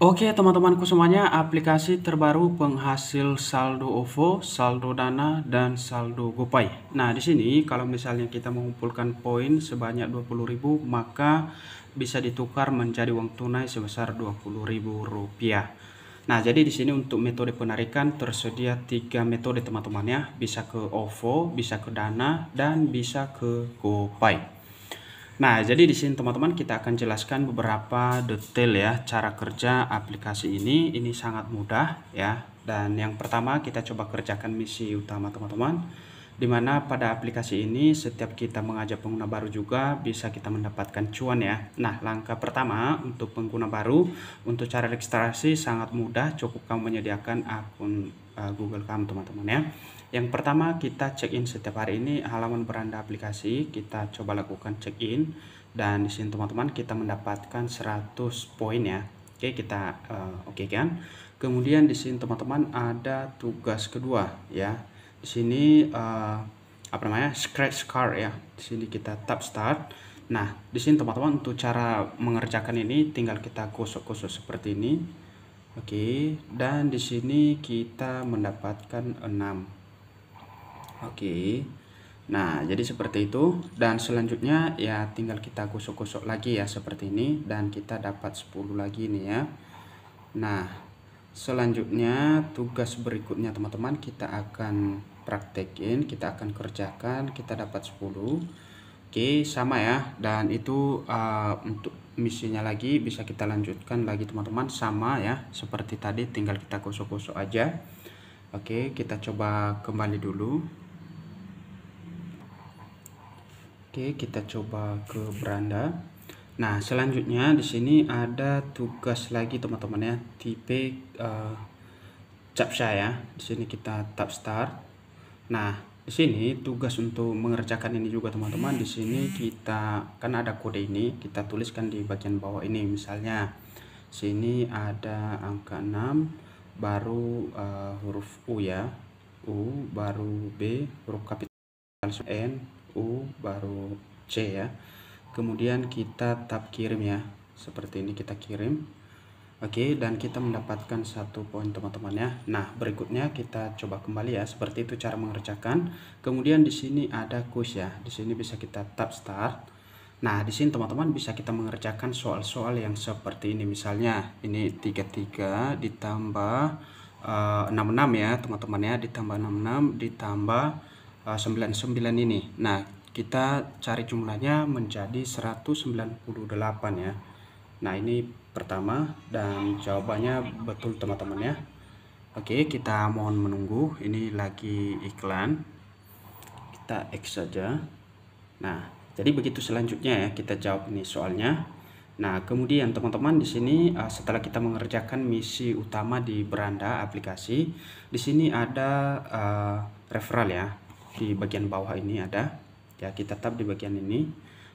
Oke teman-temanku semuanya, aplikasi terbaru penghasil saldo OVO, saldo Dana, dan saldo GoPay. Nah, di sini kalau misalnya kita mengumpulkan poin sebanyak 20.000, maka bisa ditukar menjadi uang tunai sebesar Rp20.000. Nah, jadi di sini untuk metode penarikan tersedia tiga metode teman-teman ya, bisa ke OVO, bisa ke Dana, dan bisa ke GoPay. Nah, jadi di sini teman-teman kita akan jelaskan beberapa detail ya cara kerja aplikasi ini. Ini sangat mudah ya. Dan yang pertama kita coba kerjakan misi utama teman-teman. Di mana pada aplikasi ini setiap kita mengajak pengguna baru juga bisa kita mendapatkan cuan ya. Nah, langkah pertama untuk pengguna baru untuk cara registrasi sangat mudah. Cukup kamu menyediakan akun uh, Google kamu teman-teman ya. Yang pertama kita check in setiap hari ini halaman beranda aplikasi kita coba lakukan check in dan di sini teman-teman kita mendapatkan 100 poin ya. Oke kita uh, oke okay kan. Kemudian di sini teman-teman ada tugas kedua ya. Di sini uh, apa namanya scratch card ya. Di sini kita tap start. Nah di sini teman-teman untuk cara mengerjakan ini tinggal kita gosok-gosok seperti ini. Oke, dan di sini kita mendapatkan 6 Oke. Nah, jadi seperti itu dan selanjutnya ya tinggal kita gosok-gosok lagi ya seperti ini dan kita dapat 10 lagi nih ya. Nah, selanjutnya tugas berikutnya teman-teman kita akan praktekin, kita akan kerjakan, kita dapat 10. Oke, sama ya. Dan itu uh, untuk misinya lagi bisa kita lanjutkan lagi teman-teman sama ya seperti tadi tinggal kita gosok-gosok aja. Oke, kita coba kembali dulu. Oke, kita coba ke beranda. Nah, selanjutnya di sini ada tugas lagi teman-teman ya, tipe uh, captcha ya. Di sini kita tap start. Nah, di sini tugas untuk mengerjakan ini juga teman-teman. Di sini kita kan ada kode ini, kita tuliskan di bagian bawah ini misalnya. Sini ada angka 6 baru uh, huruf U ya. U baru B huruf kapital N U baru C ya kemudian kita tap kirim ya seperti ini kita kirim Oke dan kita mendapatkan satu poin teman-teman ya. Nah berikutnya kita coba kembali ya seperti itu cara mengerjakan. Kemudian di sini ada kuis ya. Di sini bisa kita tap start. Nah di sini teman-teman bisa kita mengerjakan soal-soal yang seperti ini. Misalnya ini 33 ditambah uh, 66 ya teman-teman ya. Ditambah 66 ditambah 99 eh, ini. Nah kita cari jumlahnya menjadi 198 ya nah ini pertama dan jawabannya betul teman-teman ya. Oke kita mohon menunggu. Ini lagi iklan. Kita X saja. Nah jadi begitu selanjutnya ya kita jawab ini soalnya. Nah, kemudian teman-teman di sini uh, setelah kita mengerjakan misi utama di beranda aplikasi, di sini ada uh, referral ya. Di bagian bawah ini ada. Ya kita tap di bagian ini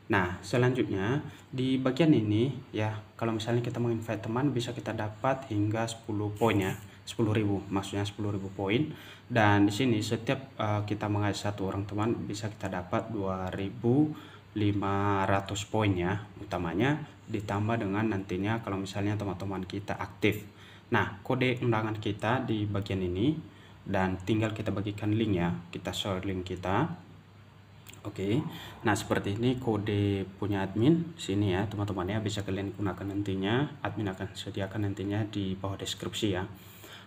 nah selanjutnya di bagian ini ya kalau misalnya kita menginvite teman bisa kita dapat hingga 10 poin ya. 10.000 maksudnya 10.000 poin. Dan di sini setiap uh, kita mengajak satu orang teman bisa kita dapat 2.500 poin ya. Utamanya ditambah dengan nantinya kalau misalnya teman-teman kita aktif. Nah kode undangan kita di bagian ini dan tinggal kita bagikan link ya. Kita share link kita oke. Nah seperti ini kode punya admin sini ya teman-teman ya. Bisa kalian gunakan nantinya. Admin akan sediakan nantinya di bawah deskripsi ya.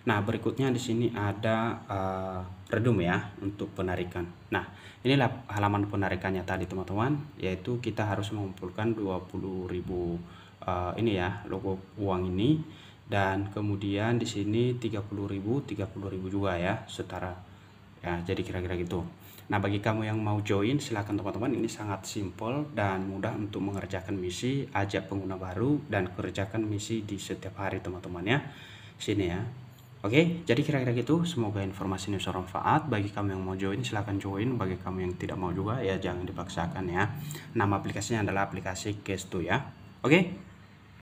Nah berikutnya di sini ada uh, redum ya untuk penarikan. Nah inilah halaman penarikannya tadi teman-teman. Yaitu kita harus mengumpulkan 20.000 uh, ini ya logo uang ini. Dan kemudian di sini 30.000 30.000 juga ya setara. Ya jadi kira-kira gitu nah bagi kamu yang mau join silahkan teman-teman ini sangat simple dan mudah untuk mengerjakan misi ajak pengguna baru dan kerjakan misi di setiap hari teman-teman ya sini ya Oke, jadi kira-kira gitu. Semoga informasi ini bermanfaat. Bagi kamu yang mau join, silahkan join. Bagi kamu yang tidak mau juga, ya jangan dipaksakan ya. Nama aplikasinya adalah aplikasi Gestu ya. Oke,